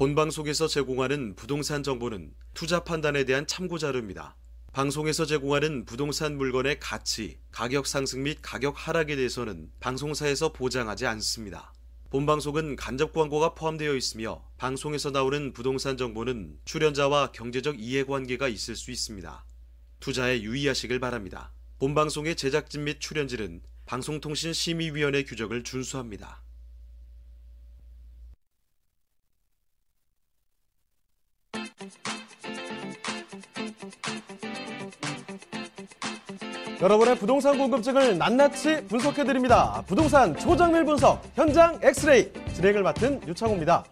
본 방송에서 제공하는 부동산 정보는 투자 판단에 대한 참고 자료입니다. 방송에서 제공하는 부동산 물건의 가치, 가격 상승 및 가격 하락에 대해서는 방송사에서 보장하지 않습니다. 본 방송은 간접 광고가 포함되어 있으며 방송에서 나오는 부동산 정보는 출연자와 경제적 이해관계가 있을 수 있습니다. 투자에 유의하시길 바랍니다. 본 방송의 제작진 및 출연진은 방송통신심의위원회 규정을 준수합니다. 여러분의 부동산 궁금증을 낱낱이 분석해드립니다. 부동산 초정밀 분석 현장 엑스레이 진행을 맡은 유창호입니다.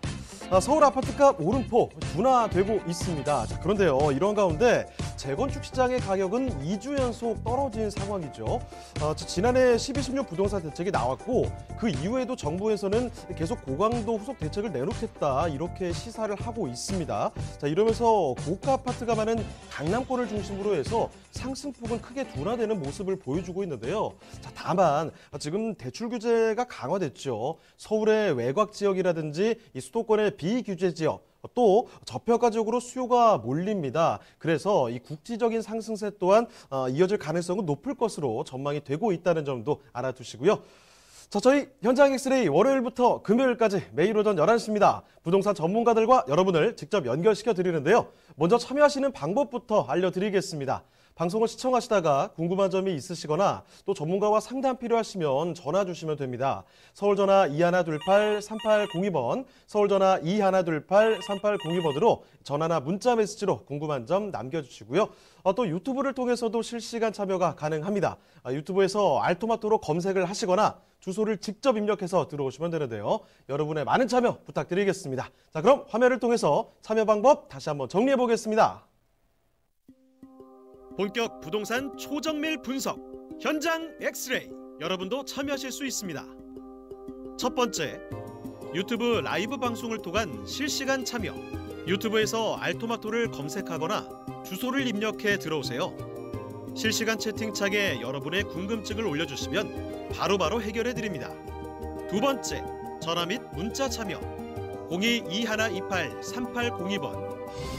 아, 서울 아파트값 오름폭 둔화되고 있습니다. 자, 그런데요, 이런 가운데 재건축 시장의 가격은 2주 연속 떨어진 상황이죠. 어, 지난해 12, 16 부동산 대책이 나왔고 그 이후에도 정부에서는 계속 고강도 후속 대책을 내놓겠다 이렇게 시사를 하고 있습니다. 자 이러면서 고가 아파트가 많은 강남권을 중심으로 해서 상승폭은 크게 둔화되는 모습을 보여주고 있는데요. 자 다만 지금 대출 규제가 강화됐죠. 서울의 외곽 지역이라든지 이 수도권의 비규제 지역 또 저평가적으로 수요가 몰립니다. 그래서 이 국지적인 상승세 또한 어, 이어질 가능성은 높을 것으로 전망이 되고 있다는 점도 알아두시고요. 자, 저희 현장 엑스레이 월요일부터 금요일까지 매일 오전 11시입니다. 부동산 전문가들과 여러분을 직접 연결시켜 드리는데요. 먼저 참여하시는 방법부터 알려드리겠습니다. 방송을 시청하시다가 궁금한 점이 있으시거나 또 전문가와 상담 필요하시면 전화 주시면 됩니다. 서울전화 2128-3802번, 서울전화 2128-3802번으로 전화나 문자 메시지로 궁금한 점 남겨주시고요. 어, 또 유튜브를 통해서도 실시간 참여가 가능합니다. 아, 유튜브에서 알토마토로 검색을 하시거나 주소를 직접 입력해서 들어오시면 되는데요. 여러분의 많은 참여 부탁드리겠습니다. 자, 그럼 화면을 통해서 참여 방법 다시 한번 정리해 보겠습니다. 본격 부동산 초정밀 분석 현장 엑스레이 여러분도 참여하실 수 있습니다. 첫 번째, 유튜브 라이브 방송을 통한 실시간 참여. 유튜브에서 알토마토를 검색하거나 주소를 입력해 들어오세요. 실시간 채팅창에 여러분의 궁금증을 올려주시면 바로바로 해결해 드립니다. 두 번째, 전화 및 문자 참여. 0221283802번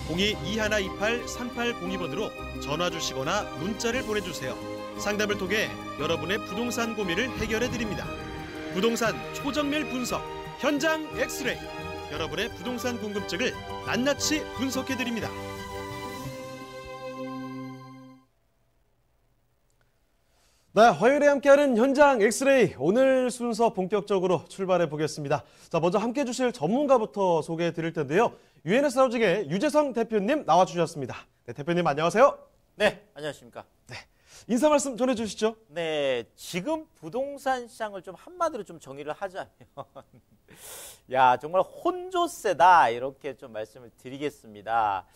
0221283802번으로 전화 주시거나 문자를 보내주세요. 상담을 통해 여러분의 부동산 고민을 해결해 드립니다. 부동산 초정밀 분석 현장 엑스레이 여러분의 부동산 궁금증을 낱낱이 분석해 드립니다. 네, 화요일에 함께하는 현장 엑스레이 오늘 순서 본격적으로 출발해 보겠습니다. 자, 먼저 함께 해주실 전문가부터 소개해 드릴 텐데요. 유엔에스 하우징의 유재성 대표님 나와 주셨습니다. 네, 대표님 안녕하세요. 네, 안녕하십니까. 네. 인사 말씀 전해 주시죠. 네, 지금 부동산 시장을 좀 한마디로 좀 정의를 하자면 야, 정말 혼조세다 이렇게 좀 말씀을 드리겠습니다.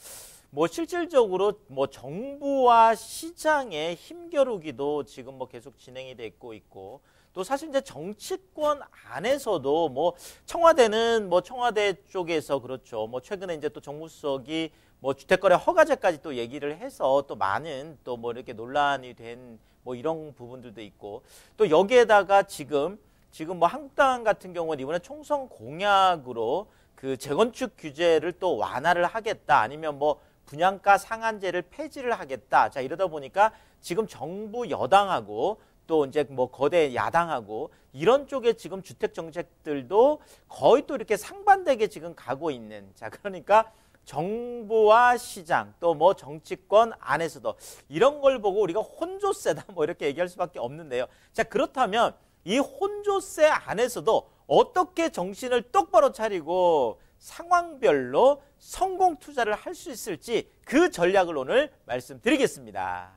뭐 실질적으로 뭐 정부와 시장의 힘겨루기도 지금 뭐 계속 진행이 되고 있고 또 사실 이제 정치권 안에서도 뭐 청와대는 뭐 청와대 쪽에서 그렇죠. 뭐 최근에 이제 또 정무수석이 뭐 주택거래 허가제까지 또 얘기를 해서 또 많은 또 뭐 이렇게 논란이 된 뭐 이런 부분들도 있고 또 여기에다가 지금 지금 뭐 한국당 같은 경우는 이번에 총선 공약으로 그 재건축 규제를 또 완화를 하겠다 아니면 뭐 분양가 상한제를 폐지를 하겠다. 자 이러다 보니까 지금 정부 여당하고 또 이제 뭐 거대 야당하고 이런 쪽에 지금 주택 정책들도 거의 또 이렇게 상반되게 지금 가고 있는 자 그러니까 정부와 시장 또 뭐 정치권 안에서도 이런 걸 보고 우리가 혼조세다 뭐 이렇게 얘기할 수밖에 없는데요. 자 그렇다면 이 혼조세 안에서도 어떻게 정신을 똑바로 차리고 상황별로 성공 투자를 할 수 있을지 그 전략을 오늘 말씀드리겠습니다.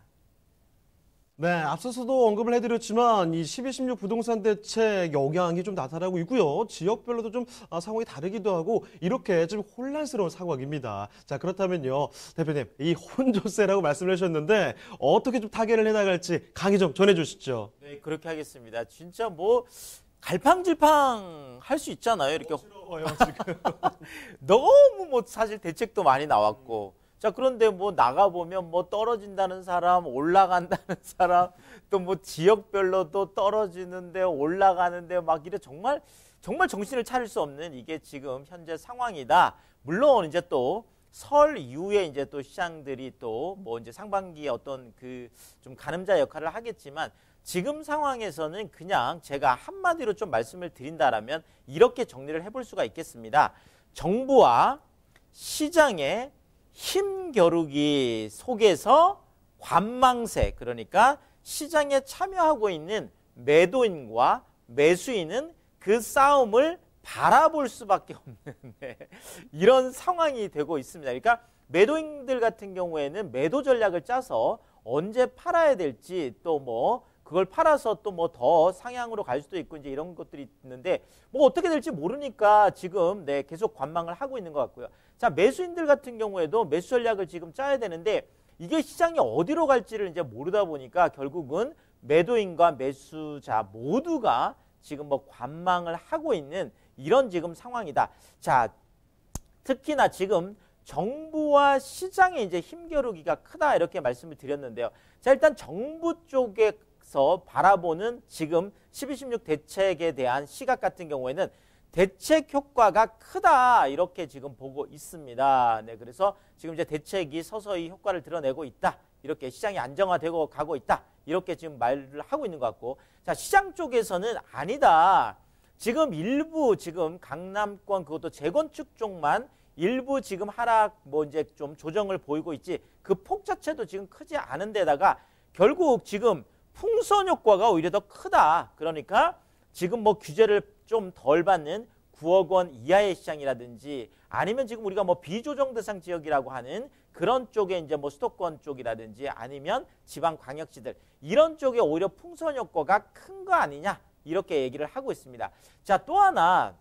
네, 앞서서도 언급을 해드렸지만 이 12, 16 부동산 대책 영향이 좀 나타나고 있고요. 지역별로도 좀 아, 상황이 다르기도 하고 이렇게 좀 혼란스러운 상황입니다. 자, 그렇다면요. 대표님, 이 혼조세라고 말씀을 하셨는데 어떻게 좀 타개를 해나갈지 강의 좀 전해주시죠. 네, 그렇게 하겠습니다. 진짜 뭐 갈팡질팡 할 수 있잖아요. 이렇게. 지금. 너무 뭐 사실 대책도 많이 나왔고. 자, 그런데 뭐 나가 보면 뭐 떨어진다는 사람, 올라간다는 사람, 또 뭐 지역별로 도 떨어지는데 올라가는데 막 이래 정말 정말 정신을 차릴 수 없는 이게 지금 현재 상황이다. 물론 이제 또 설 이후에 이제 또 시장들이 또 뭐 이제 상반기에 어떤 그 좀 가늠자 역할을 하겠지만 지금 상황에서는 그냥 제가 한마디로 좀 말씀을 드린다라면 이렇게 정리를 해볼 수가 있겠습니다. 정부와 시장의 힘겨루기 속에서 관망세 그러니까 시장에 참여하고 있는 매도인과 매수인은 그 싸움을 바라볼 수밖에 없는 네, 이런 상황이 되고 있습니다. 그러니까 매도인들 같은 경우에는 매도 전략을 짜서 언제 팔아야 될지 또뭐 그걸 팔아서 또 뭐 더 상향으로 갈 수도 있고 이제 이런 것들이 있는데 뭐 어떻게 될지 모르니까 지금 네 계속 관망을 하고 있는 것 같고요. 자 매수인들 같은 경우에도 매수 전략을 지금 짜야 되는데 이게 시장이 어디로 갈지를 이제 모르다 보니까 결국은 매도인과 매수자 모두가 지금 뭐 관망을 하고 있는 이런 지금 상황이다. 자, 특히나 지금 정부와 시장의 이제 힘겨루기가 크다 이렇게 말씀을 드렸는데요. 자, 일단 정부 쪽에 서 바라보는 지금 12.16 대책에 대한 시각 같은 경우에는 대책 효과가 크다 이렇게 지금 보고 있습니다. 네, 그래서 지금 이제 대책이 서서히 효과를 드러내고 있다. 이렇게 시장이 안정화되고 가고 있다. 이렇게 지금 말을 하고 있는 것 같고 자 시장 쪽에서는 아니다. 지금 일부 지금 강남권 그것도 재건축 쪽만 일부 지금 하락 뭐 이제 좀 조정을 보이고 있지 그 폭 자체도 지금 크지 않은 데다가 결국 지금 풍선 효과가 오히려 더 크다. 그러니까 지금 뭐 규제를 좀 덜 받는 9억 원 이하의 시장이라든지 아니면 지금 우리가 뭐 비조정 대상 지역이라고 하는 그런 쪽에 이제 뭐 수도권 쪽이라든지 아니면 지방 광역시들 이런 쪽에 오히려 풍선 효과가 큰 거 아니냐 이렇게 얘기를 하고 있습니다. 자, 또 하나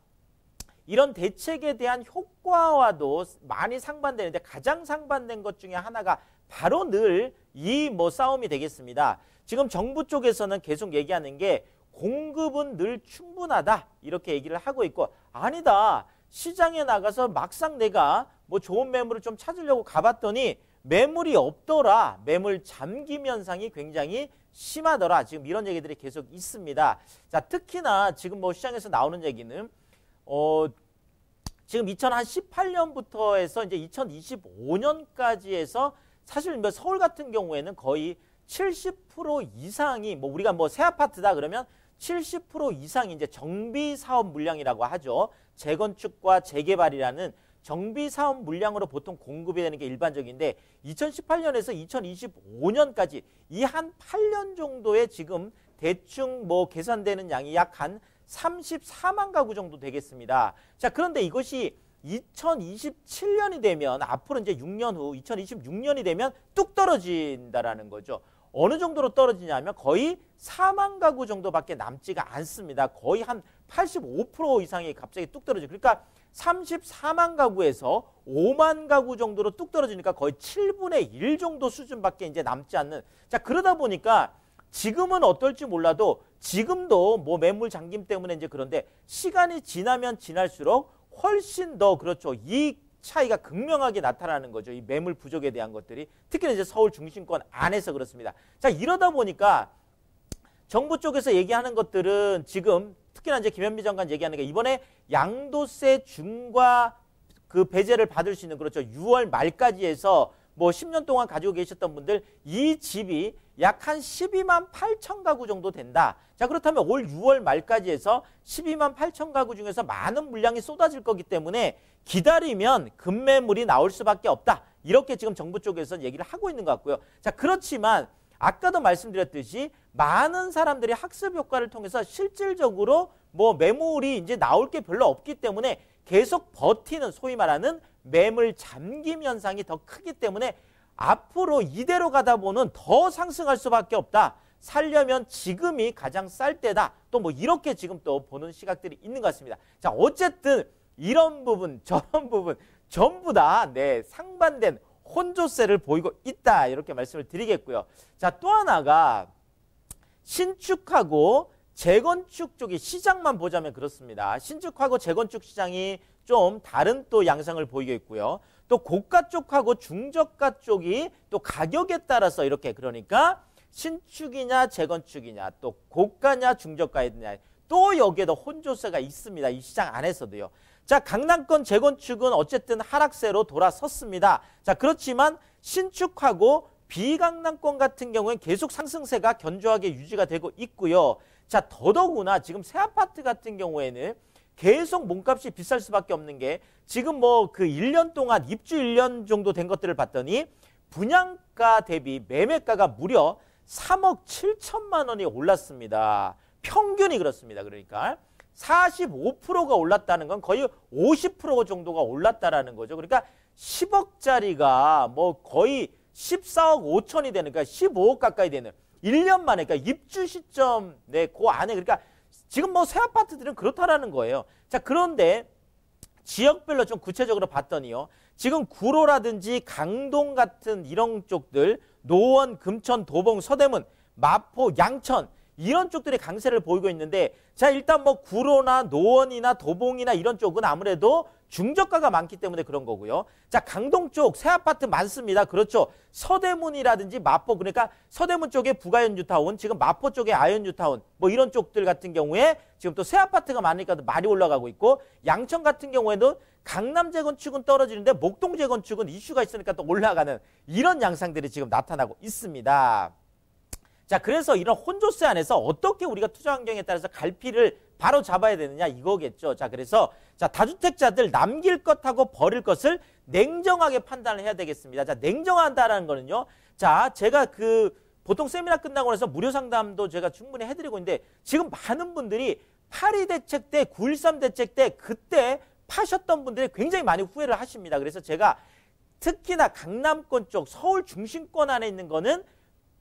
이런 대책에 대한 효과와도 많이 상반되는데 가장 상반된 것 중에 하나가 바로 늘 이 뭐 싸움이 되겠습니다. 지금 정부 쪽에서는 계속 얘기하는 게 공급은 늘 충분하다. 이렇게 얘기를 하고 있고 아니다. 시장에 나가서 막상 내가 뭐 좋은 매물을 좀 찾으려고 가봤더니 매물이 없더라. 매물 잠김 현상이 굉장히 심하더라. 지금 이런 얘기들이 계속 있습니다. 자 특히나 지금 뭐 시장에서 나오는 얘기는 어 지금 2018년부터 해서 이제 2025년까지 해서 사실 뭐 서울 같은 경우에는 거의 70% 이상이 뭐 우리가 뭐 새 아파트다 그러면 70% 이상이 이제 정비 사업 물량이라고 하죠. 재건축과 재개발이라는 정비 사업 물량으로 보통 공급이 되는 게 일반적인데 2018년에서 2025년까지 이 한 8년 정도에 지금 대충 뭐 계산되는 양이 약 한 34만 가구 정도 되겠습니다. 자, 그런데 이것이 2027년이 되면 앞으로 이제 6년 후 2026년이 되면 뚝 떨어진다라는 거죠. 어느 정도로 떨어지냐면 거의 4만 가구 정도밖에 남지가 않습니다. 거의 한 85% 이상이 갑자기 뚝 떨어져. 그러니까 34만 가구에서 5만 가구 정도로 뚝 떨어지니까 거의 7분의 1 정도 수준밖에 이제 남지 않는. 자, 그러다 보니까 지금은 어떨지 몰라도 지금도 뭐 매물 잠김 때문에 이제 그런데 시간이 지나면 지날수록 훨씬 더 그렇죠. 이 차이가 극명하게 나타나는 거죠. 이 매물 부족에 대한 것들이 특히 이제 서울 중심권 안에서 그렇습니다. 자 이러다 보니까 정부 쪽에서 얘기하는 것들은 지금 특히나 이제 김현미 장관 얘기하는 게 이번에 양도세 중과 그 배제를 받을 수 있는 그렇죠. 6월 말까지 해서 뭐 10년 동안 가지고 계셨던 분들 이 집이 약 한 12만 8천 가구 정도 된다. 자 그렇다면 올 6월 말까지 해서 12만 8천 가구 중에서 많은 물량이 쏟아질 거기 때문에 기다리면 급매물이 나올 수밖에 없다. 이렇게 지금 정부 쪽에서 얘기를 하고 있는 것 같고요. 자, 그렇지만 아까도 말씀드렸듯이 많은 사람들이 학습 효과를 통해서 실질적으로 뭐 매물이 이제 나올 게 별로 없기 때문에 계속 버티는 소위 말하는 매물 잠김 현상이 더 크기 때문에 앞으로 이대로 가다 보면 더 상승할 수밖에 없다. 살려면 지금이 가장 쌀 때다. 또 뭐 이렇게 지금 또 보는 시각들이 있는 것 같습니다. 자, 어쨌든 이런 부분, 저런 부분 전부 다 네, 상반된 혼조세를 보이고 있다. 이렇게 말씀을 드리겠고요. 자, 또 하나가 신축하고 재건축 쪽이 시장만 보자면 그렇습니다. 신축하고 재건축 시장이 좀 다른 또 양상을 보이고 있고요. 또 고가 쪽하고 중저가 쪽이 또 가격에 따라서 이렇게 그러니까 신축이냐 재건축이냐 또 고가냐 중저가이냐 또 여기에도 혼조세가 있습니다. 이 시장 안에서도요. 자, 강남권 재건축은 어쨌든 하락세로 돌아섰습니다. 자, 그렇지만 신축하고 비강남권 같은 경우엔 계속 상승세가 견조하게 유지가 되고 있고요. 자, 더더구나 지금 새 아파트 같은 경우에는 계속 몸값이 비쌀 수밖에 없는 게 지금 뭐 그 1년 동안 입주 1년 정도 된 것들을 봤더니 분양가 대비 매매가가 무려 3억 7천만 원이 올랐습니다. 평균이 그렇습니다. 그러니까 45%가 올랐다는 건 거의 50% 정도가 올랐다라는 거죠. 그러니까 10억짜리가 뭐 거의 14억 5천이 되는 그러니까 15억 가까이 되는 1년 만에 그러니까 입주 시점 네, 그 안에 그러니까 지금 뭐 새 아파트들은 그렇다라는 거예요. 자, 그런데 지역별로 좀 구체적으로 봤더니요. 지금 구로라든지 강동 같은 이런 쪽들 노원, 금천, 도봉, 서대문, 마포, 양천 이런 쪽들이 강세를 보이고 있는데 자 일단 뭐 구로나 노원이나 도봉이나 이런 쪽은 아무래도 중저가가 많기 때문에 그런 거고요. 자 강동 쪽 새 아파트 많습니다. 그렇죠. 서대문이라든지 마포 그러니까 서대문 쪽에 부가연주타운 지금 마포 쪽에 아연주타운 뭐 이런 쪽들 같은 경우에 지금 또 새 아파트가 많으니까 많이 올라가고 있고 양천 같은 경우에도 강남 재건축은 떨어지는데 목동 재건축은 이슈가 있으니까 또 올라가는 이런 양상들이 지금 나타나고 있습니다. 자, 그래서 이런 혼조세 안에서 어떻게 우리가 투자 환경에 따라서 갈피를 바로 잡아야 되느냐 이거겠죠. 자, 그래서 자, 다주택자들 남길 것하고 버릴 것을 냉정하게 판단을 해야 되겠습니다. 자, 냉정한다라는 거는요. 자, 제가 그 보통 세미나 끝나고 나서 무료 상담도 제가 충분히 해드리고 있는데 지금 많은 분들이 8.2 대책 때, 9.13 대책 때 그때 파셨던 분들이 굉장히 많이 후회를 하십니다. 그래서 제가 특히나 강남권 쪽 서울 중심권 안에 있는 거는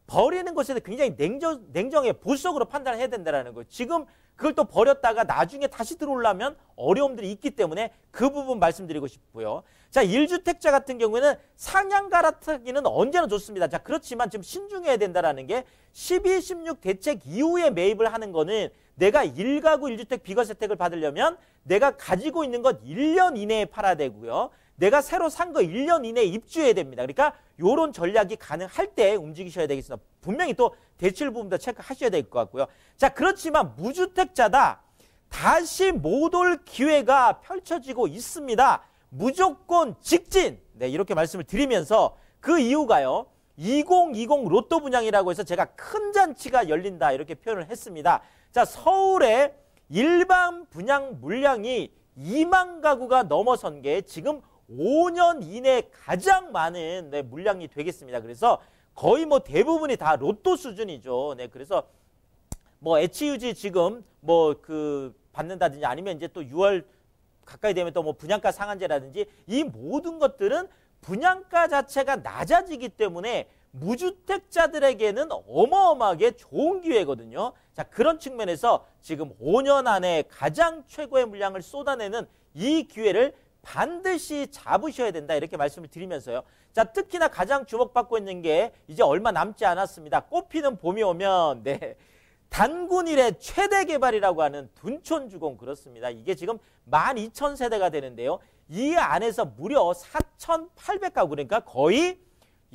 버리는 것에 대해 굉장히 냉정, 냉정해 보수적으로 판단을 해야 된다는 거예요. 지금 그걸 또 버렸다가 나중에 다시 들어오려면 어려움들이 있기 때문에 그 부분 말씀드리고 싶고요. 자, 1주택자 같은 경우에는 상향 갈아타기는 언제나 좋습니다. 자, 그렇지만 지금 신중해야 된다는 게 12, 16 대책 이후에 매입을 하는 거는 내가 1가구 1주택 비과세 혜택을 받으려면 내가 가지고 있는 것 1년 이내에 팔아야 되고요. 내가 새로 산 거 1년 이내에 입주해야 됩니다. 그러니까 이런 전략이 가능할 때 움직이셔야 되겠습니다. 분명히 또 대출 부분도 체크하셔야 될 것 같고요. 자, 그렇지만 무주택자다. 다시 못 올 기회가 펼쳐지고 있습니다. 무조건 직진. 네, 이렇게 말씀을 드리면서 그 이유가요. 2020 로또 분양이라고 해서 제가 큰 잔치가 열린다 이렇게 표현을 했습니다. 자, 서울의 일반 분양 물량이 2만 가구가 넘어선 게 지금 5년 이내 가장 많은 네, 물량이 되겠습니다. 그래서 거의 뭐 대부분이 다 로또 수준이죠. 네, 그래서 뭐 HUG 지금 뭐 그 받는다든지 아니면 이제 또 6월 가까이 되면 또 뭐 분양가 상한제라든지 이 모든 것들은 분양가 자체가 낮아지기 때문에 무주택자들에게는 어마어마하게 좋은 기회거든요. 자, 그런 측면에서 지금 5년 안에 가장 최고의 물량을 쏟아내는 이 기회를 반드시 잡으셔야 된다 이렇게 말씀을 드리면서요. 자 특히나 가장 주목받고 있는 게 이제 얼마 남지 않았습니다. 꽃피는 봄이 오면 네 단군 일의 최대 개발이라고 하는 둔촌주공 그렇습니다. 이게 지금 12,000세대가 되는데요. 이 안에서 무려 4,800가구 그러니까 거의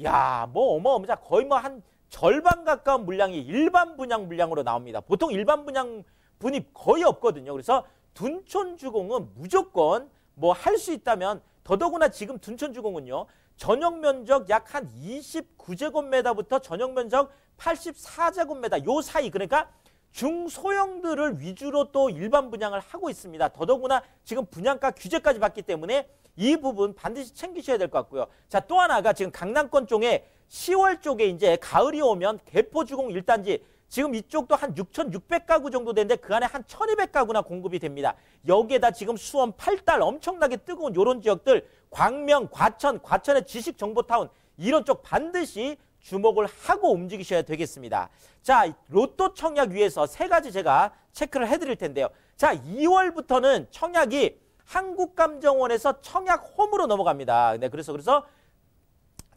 야 뭐 어마어마자 거의 뭐 한 절반 가까운 물량이 일반 분양 물량으로 나옵니다. 보통 일반 분양 분이 거의 없거든요. 그래서 둔촌주공은 무조건 뭐 할 수 있다면 더더구나 지금 둔천주공은요. 전용 면적 약 한 29제곱미터부터 전용 면적 84제곱미터 요 사이 그러니까 중소형들을 위주로 또 일반 분양을 하고 있습니다. 더더구나 지금 분양가 규제까지 받기 때문에 이 부분 반드시 챙기셔야 될 것 같고요. 자, 또 하나가 지금 강남권 쪽에 10월 쪽에 이제 가을이 오면 개포주공 1단지 지금 이쪽도 한 6,600가구 정도 되는데 그 안에 한 1,200가구나 공급이 됩니다. 여기에다 지금 수원 8달 엄청나게 뜨거운 요런 지역들 광명, 과천, 과천의 지식정보타운 이런 쪽 반드시 주목을 하고 움직이셔야 되겠습니다. 자, 로또 청약 위에서 세 가지 제가 체크를 해드릴 텐데요. 자, 2월부터는 청약이 한국감정원에서 청약 홈으로 넘어갑니다. 네, 그래서 그래서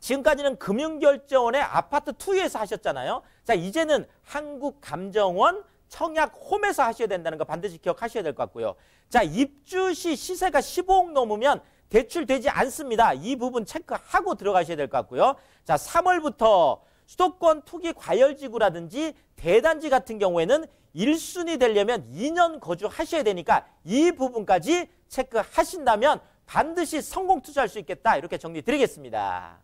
지금까지는 금융결제원의 아파트 투에서 하셨잖아요. 자, 이제는 한국감정원 청약 홈에서 하셔야 된다는 거 반드시 기억하셔야 될 것 같고요. 자, 입주 시 시세가 15억 넘으면 대출되지 않습니다. 이 부분 체크하고 들어가셔야 될 것 같고요. 자, 3월부터 수도권 투기 과열지구라든지 대단지 같은 경우에는 일순위 되려면 2년 거주하셔야 되니까 이 부분까지 체크하신다면 반드시 성공 투자할 수 있겠다. 이렇게 정리 드리겠습니다.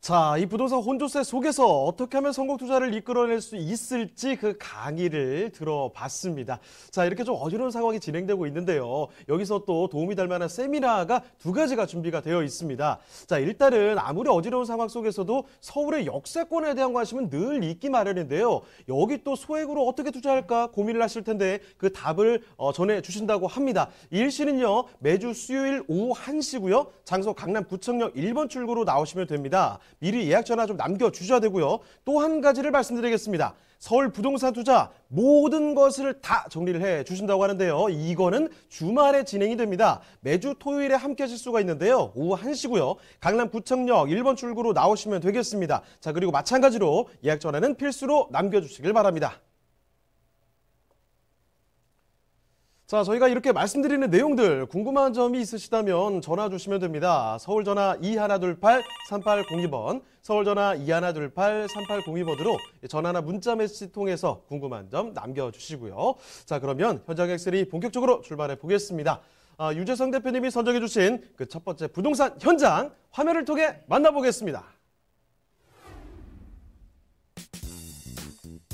자, 이 부동산 혼조세 속에서 어떻게 하면 성공 투자를 이끌어낼 수 있을지 그 강의를 들어봤습니다. 자, 이렇게 좀 어지러운 상황이 진행되고 있는데요. 여기서 또 도움이 될 만한 세미나가 두 가지가 준비가 되어 있습니다. 자, 일단은 아무리 어지러운 상황 속에서도 서울의 역세권에 대한 관심은 늘 있기 마련인데요. 여기 또 소액으로 어떻게 투자할까 고민을 하실 텐데 그 답을 어, 전해 주신다고 합니다. 이 일시는요, 매주 수요일 오후 1시고요. 장소 강남 구청역 1번 출구로 나오시면 됩니다. 미리 예약 전화 좀 남겨주셔야 되고요. 또 한 가지를 말씀드리겠습니다. 서울 부동산 투자 모든 것을 다 정리를 해 주신다고 하는데요. 이거는 주말에 진행이 됩니다. 매주 토요일에 함께 하실 수가 있는데요. 오후 1시고요. 강남 구청역 1번 출구로 나오시면 되겠습니다. 자, 그리고 마찬가지로 예약 전화는 필수로 남겨주시길 바랍니다. 자, 저희가 이렇게 말씀드리는 내용들 궁금한 점이 있으시다면 전화 주시면 됩니다. 서울 전화 2128-3802번, 서울 전화 2128-3802번으로 전화나 문자 메시지 통해서 궁금한 점 남겨주시고요. 자, 그러면 현장 엑셀이 본격적으로 출발해 보겠습니다. 아, 유재성 대표님이 선정해 주신 그 첫 번째 부동산 현장 화면을 통해 만나보겠습니다.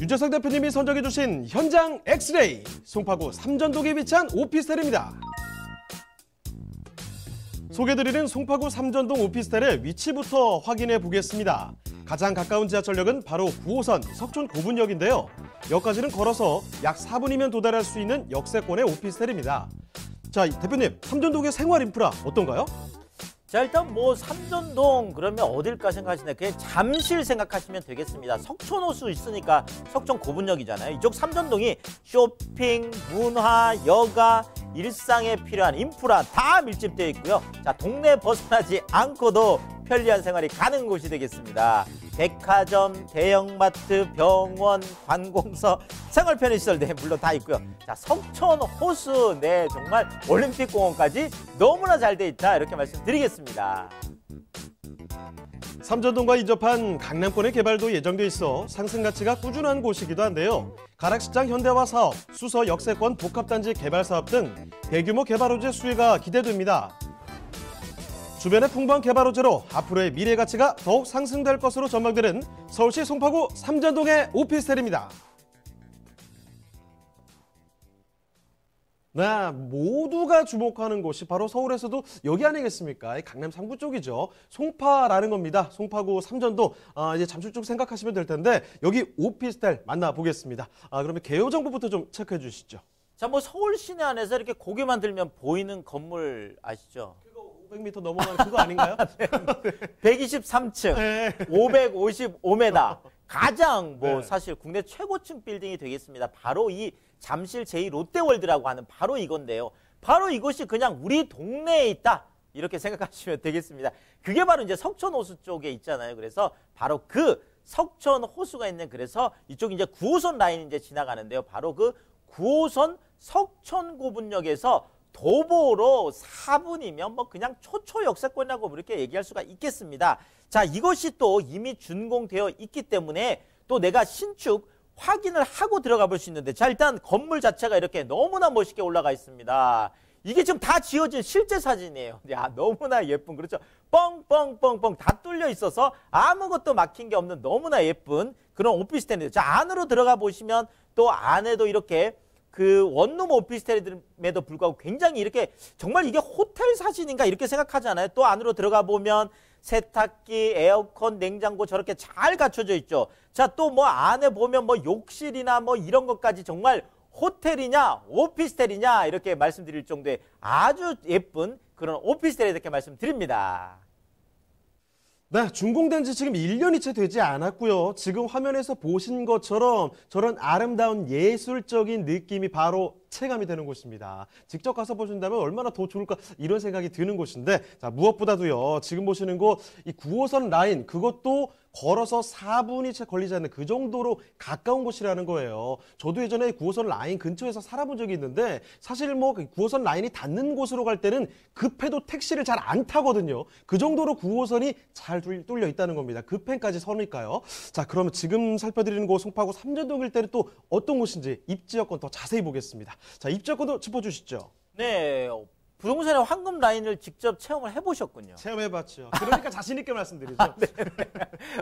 유재석 대표님이 선정해 주신 현장 엑스레이 송파구 삼전동에 위치한 오피스텔입니다. 소개드리는 송파구 삼전동 오피스텔의 위치부터 확인해 보겠습니다. 가장 가까운 지하철역은 바로 9호선 석촌 고분역인데요. 역까지는 걸어서 약 4분이면 도달할 수 있는 역세권의 오피스텔입니다. 자, 대표님, 삼전동의 생활 인프라 어떤가요? 자 일단 뭐 삼전동 그러면 어딜까 생각하시는데 그냥 잠실 생각하시면 되겠습니다. 석촌호수 있으니까 석촌 고분역이잖아요. 이쪽 삼전동이 쇼핑, 문화, 여가, 일상에 필요한 인프라 다 밀집되어 있고요. 자 동네 벗어나지 않고도 편리한 생활이 가는 곳이 되겠습니다. 백화점, 대형마트, 병원, 관공서, 생활 편의 시설 네 물론 다 있고요. 자 석촌 호수 네 정말 올림픽 공원까지 너무나 잘 돼 있다 이렇게 말씀드리겠습니다. 삼전동과 인접한 강남권의 개발도 예정돼 있어 상승 가치가 꾸준한 곳이기도 한데요. 가락시장 현대화 사업, 수서 역세권 복합단지 개발 사업 등 대규모 개발 호재 수혜가 기대됩니다. 주변의 풍부한 개발 호재로 앞으로의 미래 가치가 더욱 상승될 것으로 전망되는 서울시 송파구 삼전동의 오피스텔입니다. 네, 모두가 주목하는 곳이 바로 서울에서도 여기 아니겠습니까? 이 강남 3구 쪽이죠. 송파라는 겁니다. 송파구 삼전동. 아, 이제 잠실 쪽 생각하시면 될 텐데 여기 오피스텔 만나보겠습니다. 아, 그러면 개요 정보부터 좀 체크해 주시죠. 자, 뭐 서울 시내 안에서 이렇게 고개만 들면 보이는 건물 아시죠? 그거 500m 넘어가는 그거 아닌가요? 123층, 네. 555m. 가장 뭐 네. 사실 국내 최고층 빌딩이 되겠습니다. 바로 이 잠실 제2 롯데월드라고 하는 바로 이건데요. 바로 이것이 그냥 우리 동네에 있다. 이렇게 생각하시면 되겠습니다. 그게 바로 이제 석촌호수 쪽에 있잖아요. 그래서 바로 그 석촌호수가 있는 그래서 이쪽 이제 9호선 라인이 이제 지나가는데요. 바로 그 9호선 석촌고분역에서 도보로 4분이면 뭐 그냥 초초 역세권이라고 이렇게 얘기할 수가 있겠습니다. 자, 이것이 또 이미 준공되어 있기 때문에 또 내가 신축 확인을 하고 들어가 볼 수 있는데 자, 일단 건물 자체가 이렇게 너무나 멋있게 올라가 있습니다. 이게 지금 다 지어진 실제 사진이에요. 야, 너무나 예쁜 그렇죠. 뻥뻥뻥뻥 다 뚫려 있어서 아무것도 막힌 게 없는 너무나 예쁜 그런 오피스텔인데 자, 안으로 들어가 보시면 또 안에도 이렇게 그 원룸 오피스텔임에도 불구하고 굉장히 이렇게 정말 이게 호텔 사진인가 이렇게 생각하잖아요. 또 안으로 들어가 보면 세탁기, 에어컨, 냉장고 저렇게 잘 갖춰져 있죠. 자, 또 뭐 안에 보면 뭐 욕실이나 뭐 이런 것까지 정말 호텔이냐, 오피스텔이냐 이렇게 말씀드릴 정도의 아주 예쁜 그런 오피스텔 이렇게 말씀드립니다. 네, 준공된 지 지금 1년이 채 되지 않았고요. 지금 화면에서 보신 것처럼 저런 아름다운 예술적인 느낌이 바로 입체감이 되는 곳입니다. 직접 가서 보신다면 얼마나 더 좋을까 이런 생각이 드는 곳인데 자 무엇보다도요 지금 보시는 곳 이 9호선 라인 그것도 걸어서 4분이 채 걸리지 않는 그 정도로 가까운 곳이라는 거예요. 저도 예전에 9호선 라인 근처에서 살아본 적이 있는데 사실 뭐 9호선 라인이 닿는 곳으로 갈 때는 급해도 택시를 잘 안 타거든요. 그 정도로 9호선이 잘 뚫려 있다는 겁니다. 급행까지 서니까요. 자, 그러면 지금 살펴드리는 곳 송파구 삼전동일 때는 또 어떤 곳인지 입지 여건 더 자세히 보겠습니다. 자, 입지 여건도 짚어주시죠. 네, 부동산의 황금 라인을 직접 체험을 해보셨군요. 체험해봤죠. 그러니까 자신 있게 말씀드리죠. 네.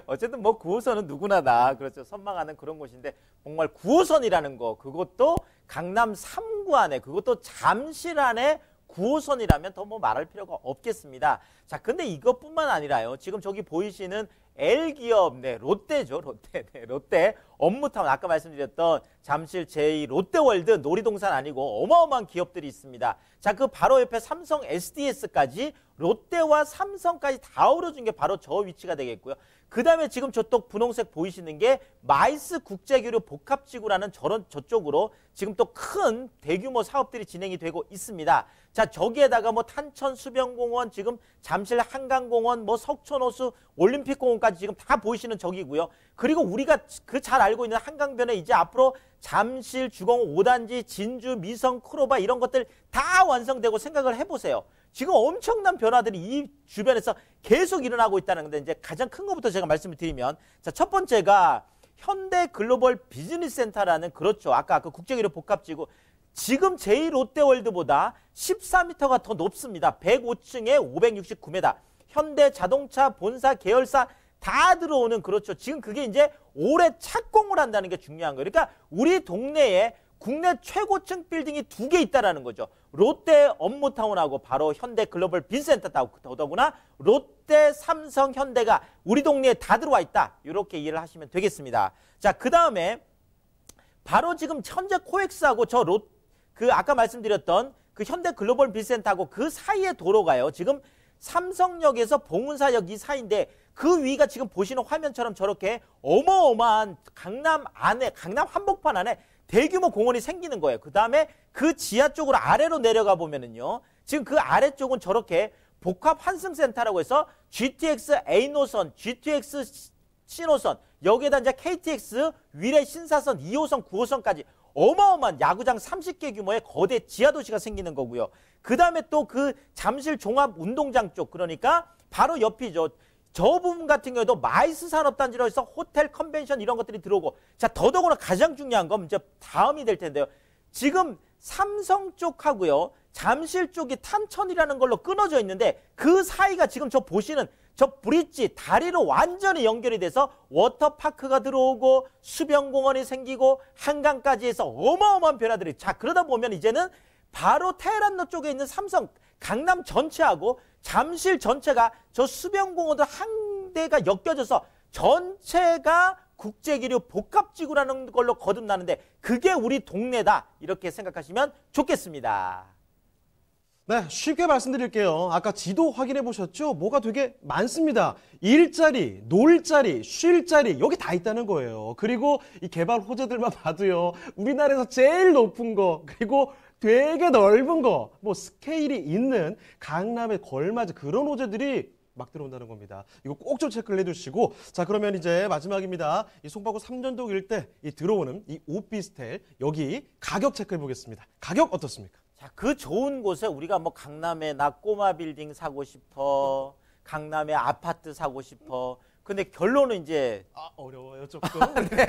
어쨌든 뭐 9호선은 누구나 다 그렇죠. 선망하는 그런 곳인데 정말 9호선이라는 거 그것도 강남 3구 안에 그것도 잠실 안에 9호선이라면 더 뭐 말할 필요가 없겠습니다. 자, 근데 이것뿐만 아니라요. 지금 저기 보이시는 L기업, 네, 롯데죠, 롯데, 네, 롯데 업무타운 아까 말씀드렸던 잠실 제2 롯데월드 놀이동산 아니고 어마어마한 기업들이 있습니다. 자, 그 바로 옆에 삼성 SDS까지 롯데와 삼성까지 다 어우러진 게 바로 저 위치가 되겠고요. 그 다음에 지금 저쪽 분홍색 보이시는 게 마이스 국제교류 복합지구라는 저런 저쪽으로 지금 또 큰 대규모 사업들이 진행이 되고 있습니다. 자 저기에다가 뭐 탄천 수변공원 지금 잠실 한강공원 뭐 석촌호수 올림픽공원까지 지금 다 보이시는 저기고요. 그리고 우리가 그 잘 알고 있는 한강변에 이제 앞으로 잠실 주공 5단지 진주 미성 크로바 이런 것들 다 완성되고 생각을 해보세요. 지금 엄청난 변화들이 이 주변에서 계속 일어나고 있다는 건데 이제 가장 큰 것부터 제가 말씀을 드리면 자 첫 번째가 현대 글로벌 비즈니스 센터라는 그렇죠. 아까 그 국제기류 복합지구 지금 제2롯데월드보다 14m가 더 높습니다. 105층에 569m. 현대 자동차 본사 계열사 다 들어오는 그렇죠. 지금 그게 이제 올해 착공을 한다는 게 중요한 거예요. 그러니까 우리 동네에 국내 최고층 빌딩이 두 개 있다라는 거죠. 롯데 업무타운하고 바로 현대 글로벌 빈센터하고 더더구나 롯데 삼성 현대가 우리 동네에 다 들어와 있다. 이렇게 이해를 하시면 되겠습니다. 자, 그 다음에 바로 지금 현재 코엑스하고 저 롯, 그 아까 말씀드렸던 그 현대 글로벌 빈센터하고 그 사이에 도로가요. 지금 삼성역에서 봉은사역 이 사이인데 그 위가 지금 보시는 화면처럼 저렇게 어마어마한 강남 안에 강남 한복판 안에 대규모 공원이 생기는 거예요. 그 다음에 그 지하 쪽으로 아래로 내려가 보면은요. 지금 그 아래쪽은 저렇게 복합 환승센터라고 해서 GTX A 노선, GTX C 노선, 여기에다 이제 KTX 위례 신사선 2호선, 9호선까지 어마어마한 야구장 30개 규모의 거대 지하도시가 생기는 거고요. 그 다음에 또 그 잠실 종합 운동장 쪽 그러니까 바로 옆이죠. 저 부분 같은 경우에도 마이스 산업단지로 해서 호텔 컨벤션 이런 것들이 들어오고 자 더더구나 가장 중요한 건 이제 다음이 될 텐데요. 지금 삼성 쪽하고요. 잠실 쪽이 탄천이라는 걸로 끊어져 있는데 그 사이가 지금 저 보시는 저 브릿지 다리로 완전히 연결이 돼서 워터파크가 들어오고 수변공원이 생기고 한강까지 해서 어마어마한 변화들이 자 그러다 보면 이제는 바로 테헤란로 쪽에 있는 삼성 강남 전체하고 잠실 전체가 저 수변공원도 한 대가 엮여져서 전체가 국제기류 복합지구라는 걸로 거듭나는데 그게 우리 동네다 이렇게 생각하시면 좋겠습니다. 네, 쉽게 말씀드릴게요. 아까 지도 확인해 보셨죠? 뭐가 되게 많습니다. 일자리, 놀자리, 쉴자리 여기 다 있다는 거예요. 그리고 이 개발 호재들만 봐도요. 우리나라에서 제일 높은 거 그리고 되게 넓은 거, 뭐 스케일이 있는 강남에 걸맞은 그런 호재들이 막 들어온다는 겁니다. 이거 꼭 좀 체크를 해두시고 자 그러면 이제 마지막입니다. 이 송파구 삼전동 일대 이 들어오는 이 오피스텔 여기 가격 체크해 보겠습니다. 가격 어떻습니까? 자, 그 좋은 곳에 우리가 뭐 강남에 나 꼬마 빌딩 사고 싶어, 강남에 아파트 사고 싶어. 근데 결론은 이제 아 어려워요 조금. 네.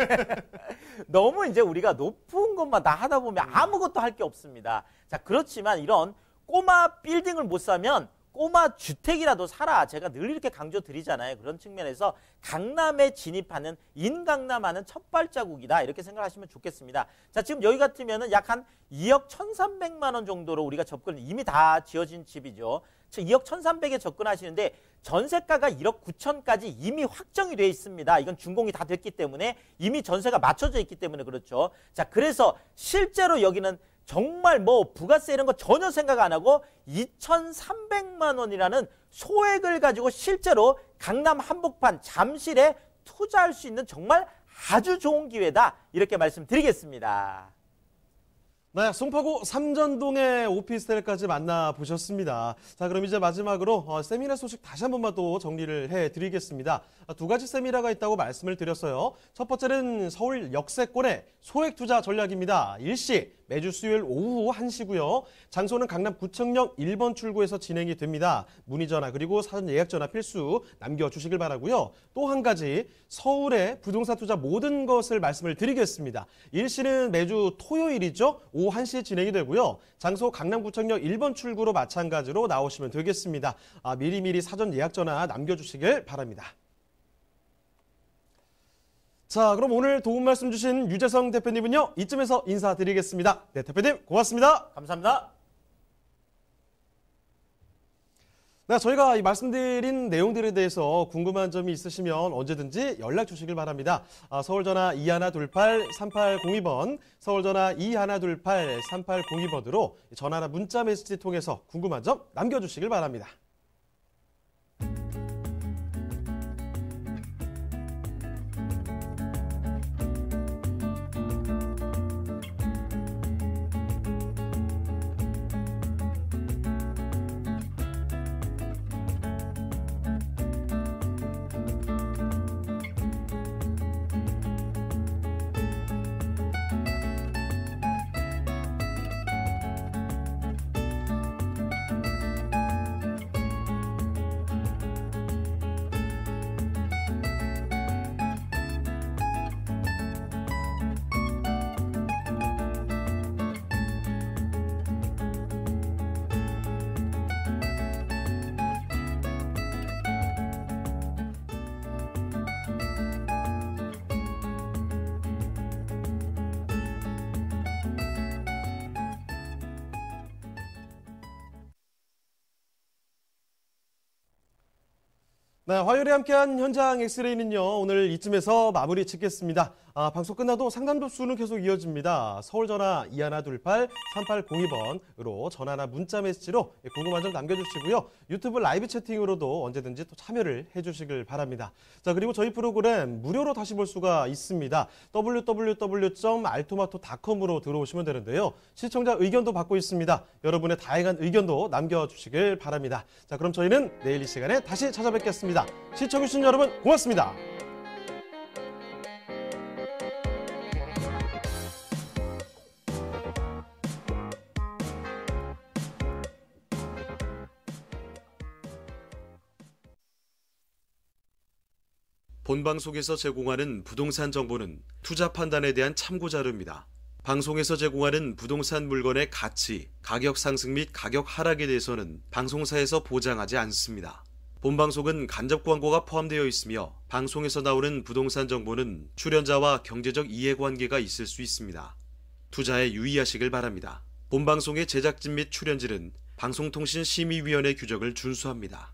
너무 이제 우리가 높은 것만 다 하다 보면 아무것도 할 게 없습니다. 자 그렇지만 이런 꼬마 빌딩을 못 사면 꼬마 주택이라도 살아. 제가 늘 이렇게 강조 드리잖아요. 그런 측면에서 강남에 진입하는 인강남하는 첫 발자국이다. 이렇게 생각하시면 좋겠습니다. 자, 지금 여기 같으면은 약 한 2억 1,300만 원 정도로 우리가 접근 이미 다 지어진 집이죠. 2억 1,300에 접근하시는데 전세가가 1억 9천까지 이미 확정이 되어 있습니다. 이건 준공이 다 됐기 때문에 이미 전세가 맞춰져 있기 때문에 그렇죠. 자, 그래서 실제로 여기는 정말 뭐 부가세 이런 거 전혀 생각 안 하고 2,300만 원이라는 소액을 가지고 실제로 강남 한복판 잠실에 투자할 수 있는 정말 아주 좋은 기회다. 이렇게 말씀드리겠습니다. 네, 송파구 삼전동의 오피스텔까지 만나보셨습니다. 자, 그럼 이제 마지막으로 어, 세미나 소식 다시 한 번만 또 정리를 해드리겠습니다. 아, 두 가지 세미나가 있다고 말씀을 드렸어요. 첫 번째는 서울 역세권의 소액 투자 전략입니다. 일시 매주 수요일 오후 1시고요. 장소는 강남 구청역 1번 출구에서 진행이 됩니다. 문의 전화 그리고 사전 예약 전화 필수 남겨주시길 바라고요. 또 한 가지 서울의 부동산 투자 모든 것을 말씀을 드리겠습니다. 일시는 매주 토요일이죠. 오후 1시에 진행이 되고요. 장소 강남구청역 1번 출구로 마찬가지로 나오시면 되겠습니다. 아, 미리미리 사전 예약 전화 남겨주시길 바랍니다. 자, 그럼 오늘 도움 말씀 주신 유재성 대표님은요, 이쯤에서 인사드리겠습니다. 네, 대표님, 고맙습니다. 감사합니다. 네, 저희가 이 말씀드린 내용들에 대해서 궁금한 점이 있으시면 언제든지 연락 주시길 바랍니다. 아, 서울전화 2128-3802번, 서울전화 2128-3802번으로 전화나 문자 메시지 통해서 궁금한 점 남겨주시길 바랍니다. 네, 화요일에 함께한 현장 엑스레이는요, 오늘 이쯤에서 마무리 짓겠습니다. 아, 방송 끝나도 상담 접수는 계속 이어집니다. 서울 전화 2128-3802번으로 전화나 문자 메시지로 궁금한 점 남겨주시고요. 유튜브 라이브 채팅으로도 언제든지 또 참여를 해주시길 바랍니다. 자, 그리고 저희 프로그램 무료로 다시 볼 수가 있습니다. www.altomato.com으로 들어오시면 되는데요. 시청자 의견도 받고 있습니다. 여러분의 다양한 의견도 남겨주시길 바랍니다. 자, 그럼 저희는 내일 이 시간에 다시 찾아뵙겠습니다. 시청해주신 여러분 고맙습니다. 본 방송에서 제공하는 부동산 정보는 투자 판단에 대한 참고 자료입니다. 방송에서 제공하는 부동산 물건의 가치, 가격 상승 및 가격 하락에 대해서는 방송사에서 보장하지 않습니다. 본 방송은 간접 광고가 포함되어 있으며 방송에서 나오는 부동산 정보는 출연자와 경제적 이해관계가 있을 수 있습니다. 투자에 유의하시길 바랍니다. 본 방송의 제작진 및 출연진은 방송통신심의위원회 규정을 준수합니다.